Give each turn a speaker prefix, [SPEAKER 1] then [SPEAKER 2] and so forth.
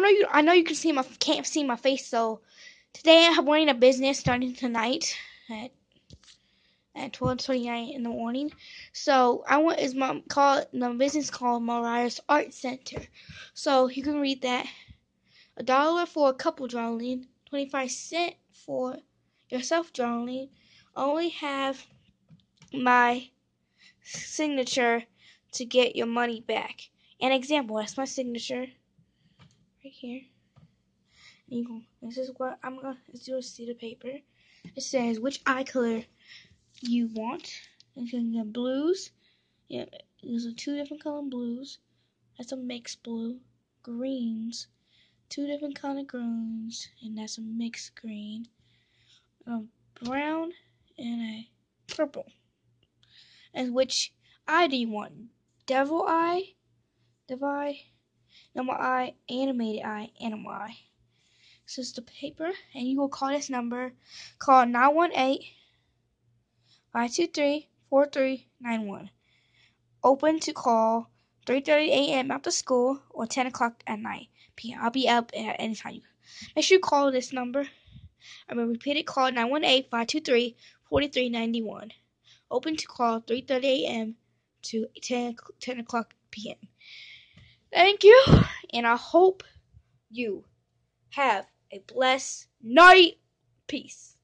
[SPEAKER 1] I know you. I know you can see my can't see my face. So today I'm running a business starting tonight at at twelve twenty nine in the morning. So I want is my call the business called Mariah's Art Center. So you can read that. A dollar for a couple drawing, twenty five cent for yourself drawing. Only have my signature to get your money back. An example, that's my signature right here. And you go, this is what I'm gonna do a sheet of paper. It says which eye color you want. And you can get blues. Yeah, there's two different color blues. That's a mixed blue. Greens. Two different color greens. And that's a mixed green. A brown and a purple. And which eye do you want? Devil eye? Devil eye? Normal eye, animated eye, animal eye. This is the paper, and you will call this number. Call 918 523 4391. Open to call 3.30 a.m. after school or 10 o'clock at night p.m. I'll be up at any time. Make sure you call this number. I'm going to repeat it. Call 918-523-4391. Open to call 3.30 a.m. to 10, 10 o'clock p.m. Thank you, and I hope you have a blessed night. Peace.